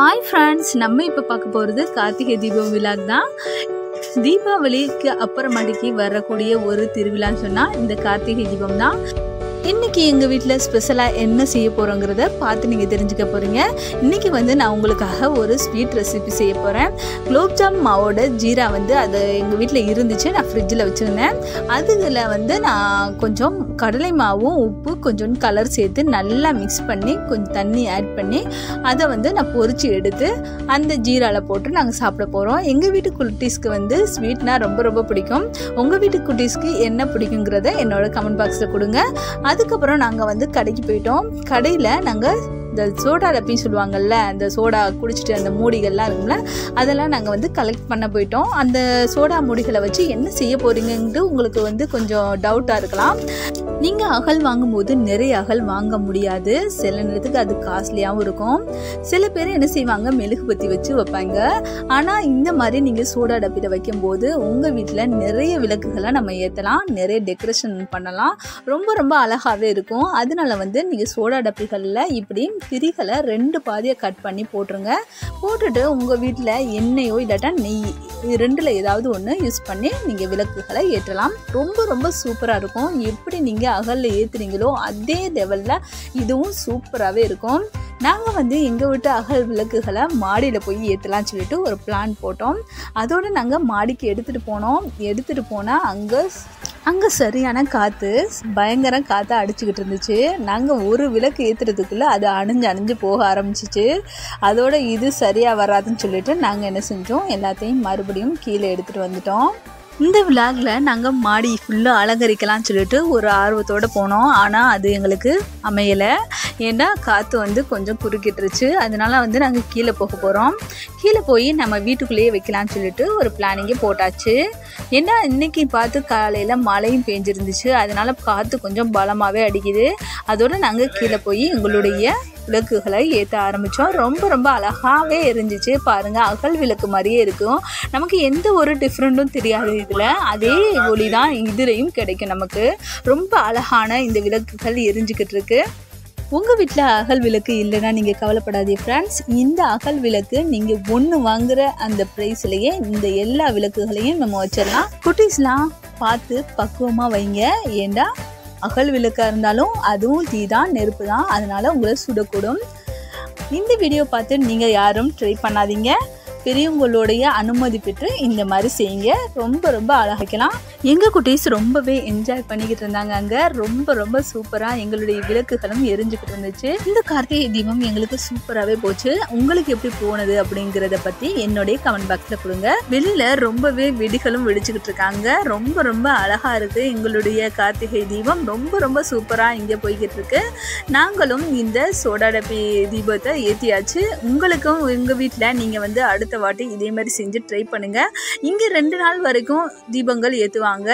Hi friends நம்ம இப்போ பார்க்க போகிறது கார்த்திகை தீபம் விழாக் தான். தீபாவளிக்கு அப்புறமாட்டிக்கு வரக்கூடிய ஒரு திருவிழான்னு சொன்னால் இந்த கார்த்திகை தீபம் தான். இன்றைக்கி எங்கள் வீட்டில் ஸ்பெஷலாக என்ன செய்ய போகிறோங்கிறத பார்த்து நீங்கள் தெரிஞ்சுக்க போகிறீங்க இன்றைக்கி வந்து நான் உங்களுக்காக ஒரு ஸ்வீட் ரெசிபி செய்ய போகிறேன் குலோப்ஜாம் மாவோட ஜீரா வந்து அது எங்கள் வீட்டில் இருந்துச்சு. நான் ஃப்ரிட்ஜில் வச்சுருந்தேன். அதில் வந்து நான் கொஞ்சம் கடலை மாவும் உப்பு கொஞ்சம் கலர் சேர்த்து நல்லா மிக்ஸ் பண்ணி கொஞ்சம் தண்ணி ஆட் பண்ணி அதை வந்து நான் பொறிச்சு எடுத்து அந்த ஜீராவில் போட்டு நாங்கள் சாப்பிட போகிறோம் எங்கள் வீட்டு குட்டீஸ்க்கு வந்து ஸ்வீட்னா ரொம்ப ரொம்ப பிடிக்கும். உங்கள் வீட்டு குட்டீஸ்க்கு என்ன பிடிக்குங்கிறத என்னோட கமெண்ட் பாக்ஸில் கொடுங்க. அதுக்கப்புறம் நாங்கள் வந்து கடைக்கு போயிட்டோம். கடையில் நாங்கள் இந்த சோடா ரப்பின்னு சொல்லுவாங்கல்ல அந்த சோடா குடிச்சிட்டு அந்த மூடிகள்லாம் இருக்கும்ல அதெல்லாம் நாங்கள் வந்து கலெக்ட் பண்ண போயிட்டோம். அந்த சோடா மூடிகளை வச்சு என்ன செய்ய போகிறீங்கன்ட்டு உங்களுக்கு வந்து கொஞ்சம் டவுட்டாக இருக்கலாம். நீங்கள் அகல் வாங்கும்போது நிறைய அகல் வாங்க முடியாது. சில நேரத்துக்கு அது காஸ்ட்லியாகவும் இருக்கும். சில பேர் என்ன செய்வாங்க? மெழுகு பத்தி வச்சு வைப்பாங்க. ஆனால் இந்த மாதிரி நீங்கள் சோடா வைக்கும் போது உங்கள் வீட்டில் நிறைய விளக்குகளை நம்ம ஏற்றலாம் நிறைய டெக்கரேஷன் பண்ணலாம். ரொம்ப ரொம்ப அழகாகவே இருக்கும். அதனால வந்து நீங்கள் சோடா டப்பிகளில் இப்படி திரிகளை ரெண்டு பாதியை கட் பண்ணி போட்டுருங்க. போட்டுட்டு உங்கள் வீட்டில் எண்ணெயோ இல்லாட்டா நெய் இது ரெண்டில் ஏதாவது ஒன்று யூஸ் பண்ணி நீங்கள் விளக்குகளை ஏற்றலாம். ரொம்ப ரொம்ப சூப்பராக இருக்கும். எப்படி நீங்கள் அகலில் ஏற்றுறீங்களோ அதே லெவலில் இதுவும் சூப்பராகவே இருக்கும். நாங்கள் வந்து எங்கள் வீட்டு அகல் விளக்குகளை மாடியில் போய் ஏற்றலாம்னு சொல்லிட்டு ஒரு பிளான் போட்டோம். அதோடு நாங்கள் மாடிக்கு எடுத்துகிட்டு போனோம். எடுத்துகிட்டு போனால் அங்கே அங்கே சரியான காற்று பயங்கர காற்று அடிச்சுக்கிட்டு இருந்துச்சு. நாங்கள் ஒரு விளக்கு ஏற்றுறதுக்குள்ளே அது அணிஞ்சு அணிஞ்சு போக ஆரம்பிச்சிச்சு. அதோட இது சரியாக வராதுன்னு சொல்லிட்டு நாங்கள் என்ன செஞ்சோம்? எல்லாத்தையும் மறுபடியும் கீழே எடுத்துகிட்டு வந்துட்டோம். இந்த விழாவில் நாங்கள் மாடி ஃபுல்லாக அலங்கரிக்கலாம்னு சொல்லிட்டு ஒரு ஆர்வத்தோடு போனோம். ஆனால் அது எங்களுக்கு அமையலை. ஏன்னா காற்று வந்து கொஞ்சம் குறுக்கிட்டுருச்சு. அதனால வந்து நாங்கள் கீழே போக போகிறோம் கீழே போய் நம்ம வீட்டுக்குள்ளேயே வைக்கலாம்னு சொல்லிட்டு ஒரு பிளானிங்கே போட்டாச்சு. ஏன்னா இன்றைக்கி பார்த்து காலையில் மழையும் பேஞ்சிருந்துச்சு. அதனால் காற்று கொஞ்சம் பலமாகவே அடிக்குது. அதோடு நாங்கள் கீழே போய் எங்களுடைய விளக்குகளை ஏற்ற ஆரம்பித்தோம் ரொம்ப ரொம்ப அழகாகவே இருந்துச்சு பாருங்கள் அகல் விளக்கு மாதிரியே இருக்கும். நமக்கு எந்த ஒரு டிஃப்ரெண்ட்டும் தெரியாது இதில். அதே ஒளி தான் இதுலேயும் கிடைக்கும் நமக்கு. ரொம்ப அழகான இந்த விளக்குகள் எரிஞ்சுக்கிட்டு இருக்கு. உங்கள் வீட்டில் அகல் விளக்கு இல்லைன்னா நீங்கள் கவலைப்படாதீங்க ஃப்ரெண்ட்ஸ் இந்த அகல் விளக்கு நீங்கள் ஒன்று வாங்குகிற அந்த ப்ரைஸ்லேயே இந்த எல்லா விளக்குகளையும் நம்ம வச்சிடலாம். குட்டீஸ்லாம் பார்த்து பக்குவமாக வைங்க. ஏண்டா அகல் விளக்காக இருந்தாலும் அதுவும் தீ தான் நெருப்பு தான். அதனால் உங்களை சுடக்கூடும். இந்த வீடியோ பார்த்து நீங்கள் யாரும் ட்ரை பண்ணாதீங்க. பெரியவங்களுடைய அனுமதி பெற்று இந்த மாதிரி செய்யுங்க. ரொம்ப ரொம்ப அழகாக்கலாம் எங்கள் குட்டீஸ் ரொம்பவே என்ஜாய் பண்ணிக்கிட்டு இருந்தாங்க அங்கே. ரொம்ப ரொம்ப சூப்பராக எங்களுடைய விளக்குகளும் எரிஞ்சுக்கிட்டு இருந்துச்சு. இந்த கார்த்திகை தீபம் எங்களுக்கு சூப்பராகவே போச்சு. உங்களுக்கு எப்படி போனது அப்படிங்கிறத பற்றி என்னுடைய கமெண்ட் பாக்ஸில் கொடுங்க. வெளியில் ரொம்பவே வெடிகளும் வெடிச்சுக்கிட்டு இருக்காங்க. ரொம்ப ரொம்ப அழகாக இருக்குது எங்களுடைய கார்த்திகை தீபம் ரொம்ப ரொம்ப சூப்பராக இங்கே போய்கிட்டு இருக்கு. நாங்களும் இந்த சோடாடப்பி தீபத்தை ஏற்றியாச்சு உங்களுக்கும் எங்கள் வீட்டில் நீங்கள் வந்து அடுத்த அடுத்த வாட்டி இதே மாதிரி செஞ்சு ட்ரை பண்ணுங்கள் இங்கே ரெண்டு நாள் வரைக்கும் தீபங்கள் ஏற்றுவாங்க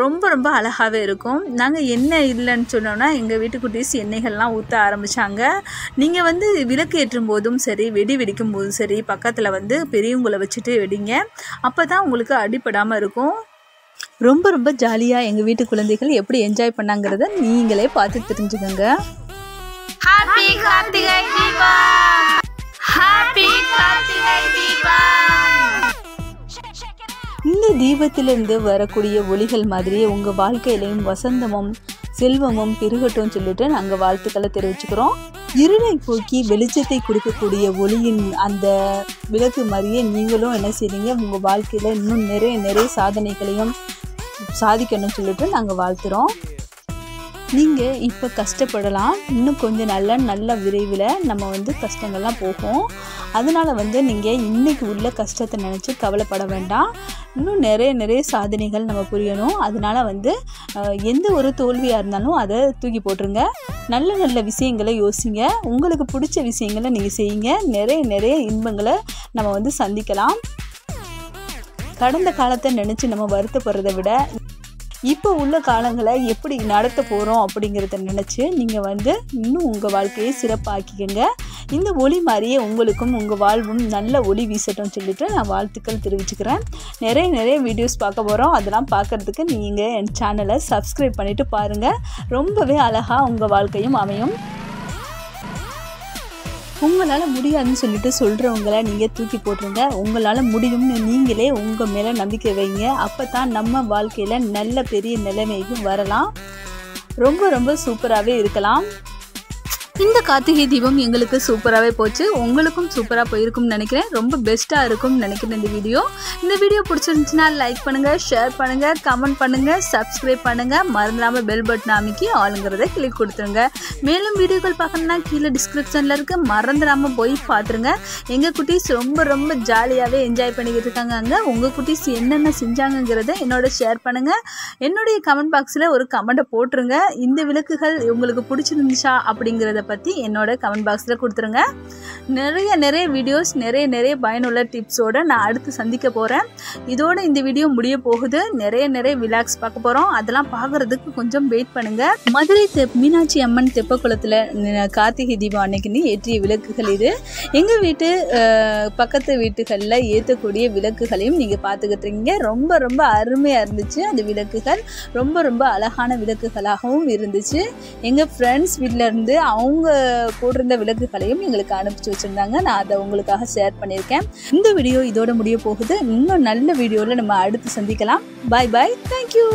ரொம்ப ரொம்ப அழகாகவே இருக்கும். நாங்கள் எண்ணெய் இல்லைன்னு சொன்னோன்னா எங்கள் வீட்டுக்குட்டீஸ் எண்ணெய்கள்லாம் ஊற்ற ஆரம்பித்தாங்க நீங்கள் வந்து விளக்கு ஏற்றும் போதும் சரி வெடி வெடிக்கும் போதும் சரி பக்கத்தில் வந்து பெரியவங்களை வச்சுட்டு வெடிங்க. அப்போ தான் உங்களுக்கு அடிப்படாமல் இருக்கும். ரொம்ப ரொம்ப ஜாலியாக எங்கள் வீட்டு குழந்தைகள் எப்படி என்ஜாய் பண்ணாங்கிறத நீங்களே பார்த்து தெரிஞ்சுக்கோங்க. ஹாப்பி கார்த்திகை இந்த தீபத்திலிருந்து வரக்கூடிய ஒளிகள் மாதிரியே உங்கள் வாழ்க்கையிலையும் வசந்தமும் செல்வமும் பெருகட்டும் சொல்லிட்டு நாங்கள் வாழ்த்துக்களை தெரிவிச்சுக்கிறோம். இருளை போக்கி வெளிச்சத்தை கொடுக்கக்கூடிய ஒளியின் அந்த விளக்கு மாதிரியே நீங்களும் என்ன செய்றீங்க? உங்கள் வாழ்க்கையில் இன்னும் நிறைய நிறைய சாதனைகளையும் சாதிக்கணும்னு சொல்லிட்டு நாங்கள் வாழ்த்துறோம். நீங்கள் இப்போ கஷ்டப்படலாம். இன்னும் கொஞ்சம் நல்ல நல்ல விரைவில் நம்ம வந்து கஷ்டங்கள்லாம் போகும். அதனால் வந்து நீங்கள் இன்றைக்கி உள்ள கஷ்டத்தை நினச்சி கவலைப்பட வேண்டாம். இன்னும் நிறைய நிறைய சாதனைகள் நம்ம புரியணும். அதனால் வந்து எந்த ஒரு தோல்வியாக இருந்தாலும் அதை தூக்கி போட்டுருங்க. நல்ல நல்ல விஷயங்களை யோசிங்க. உங்களுக்கு பிடிச்ச விஷயங்களை நீங்கள் செய்யுங்க. நிறைய நிறைய இன்பங்களை நம்ம வந்து சந்திக்கலாம். கடந்த காலத்தை நினச்சி நம்ம வருத்தப்படுறதை விட இப்போ உள்ள காலங்களை எப்படி நடத்த போகிறோம் அப்படிங்கிறத நினச்சி நீங்கள் வந்து இன்னும் உங்கள் வாழ்க்கையை சிறப்பாக்கிக்கங்க. இந்த ஒளி மாதிரியே உங்களுக்கும் உங்கள் வாழ்வும் நல்ல ஒளி வீசட்டும் சொல்லிட்டு நான் வாழ்த்துக்கள் தெரிவிச்சுக்கிறேன். நிறைய நிறைய வீடியோஸ் பார்க்க போகிறோம் அதெல்லாம் பார்க்குறதுக்கு நீங்கள் என் சேனலை சப்ஸ்கிரைப் பண்ணிவிட்டு பாருங்கள் ரொம்பவே அழகாக உங்கள் வாழ்க்கையும் அமையும். உங்களால் முடியாதுன்னு சொல்லிட்டு சொல்கிறவங்கள நீங்கள் தூக்கி போட்டுருங்க. உங்களால் முடியும்னு நீங்களே உங்கள் மேலே நம்பிக்கை வைங்க. அப்போ தான் நம்ம வாழ்க்கையில் நல்ல பெரிய நிலைமைக்கு வரலாம். ரொம்ப ரொம்ப சூப்பராகவே இருக்கலாம். இந்த கார்த்திகை தீபம் எங்களுக்கு சூப்பராகவே போச்சு. உங்களுக்கும் சூப்பராக போயிருக்கும்னு நினைக்கிறேன். ரொம்ப பெஸ்ட்டாக இருக்கும்னு நினைக்கிறேன் இந்த வீடியோ. இந்த வீடியோ பிடிச்சிருந்துச்சுன்னா லைக் பண்ணுங்கள் ஷேர் பண்ணுங்கள் கமெண்ட் பண்ணுங்கள் சப்ஸ்கிரைப் பண்ணுங்கள் மறந்துடாமல் பெல் பட்டன் அமைக்கி ஆளுங்கிறத கிளிக் கொடுத்துருங்க. மேலும் வீடியோக்கள் பார்க்கணுன்னா கீழே டிஸ்கிரிப்ஷனில் இருக்க மறந்துடாமல் போய் பார்த்துருங்க. எங்கள் குட்டீஸ் ரொம்ப ரொம்ப ஜாலியாகவே என்ஜாய் பண்ணிக்கிட்டு இருக்காங்க அங்கே. உங்கள் குட்டீஸ் என்னென்ன செஞ்சாங்கங்கிறத என்னோட ஷேர் பண்ணுங்கள் என்னுடைய கமெண்ட் பாக்ஸில் ஒரு கமெண்ட்டை போட்டுருங்க. இந்த விளக்குகள் உங்களுக்கு பிடிச்சிருந்துச்சா அப்படிங்கிறத பற்றி என்னோட கமெண்ட் பாக்ஸில் கொடுத்துருங்க. நிறைய நிறைய வீடியோஸ் நிறைய நிறைய பயனுள்ள டிப்ஸோடு நான் அடுத்து சந்திக்க போகிறேன் இதோட இந்த வீடியோ முடிய போகுது. நிறைய நிறைய விலாக்ஸ் பார்க்க போகிறோம் அதெல்லாம் பார்க்குறதுக்கு கொஞ்சம் வெயிட் பண்ணுங்கள் மதுரை தெ மீனாட்சி அம்மன் தெப்பக்குளத்தில் கார்த்திகை தீபம் அன்னைக்குன்னு ஏற்றிய விளக்குகள் இது. எங்கள் வீட்டு பக்கத்து வீட்டுகளில் ஏற்றக்கூடிய விளக்குகளையும் நீங்கள் பார்த்துக்கிட்டு ரொம்ப ரொம்ப அருமையாக இருந்துச்சு அந்த விளக்குகள். ரொம்ப ரொம்ப அழகான விளக்குகளாகவும் இருந்துச்சு. எங்கள் ஃப்ரெண்ட்ஸ் இருந்து அவங்க போட்டிருந்த விலங்குகளையும் எங்களுக்கு அனுப்பிச்சு வச்சுருந்தாங்க. நான் அதை உங்களுக்காக ஷேர் பண்ணியிருக்கேன். இந்த வீடியோ இதோட முடிய போகுது. இன்னும் நல்ல வீடியோவில் நம்ம அடுத்து சந்திக்கலாம். பாய் பாய் தேங்க்யூ